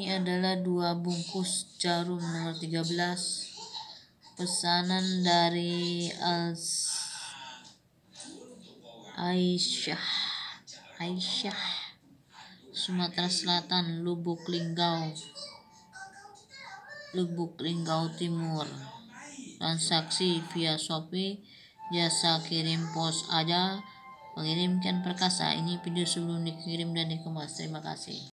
ini adalah dua bungkus jarum nomor 13 pesanan dari Als Aisyah. Aisyah Sumatera Selatan Lubuk Linggau. Lubuk Linggau Timur. Transaksi via Shopee. Jasa kirim pos aja. Mengirimkan perkasa. Ini video sebelum dikirim dan dikemas. Terima kasih.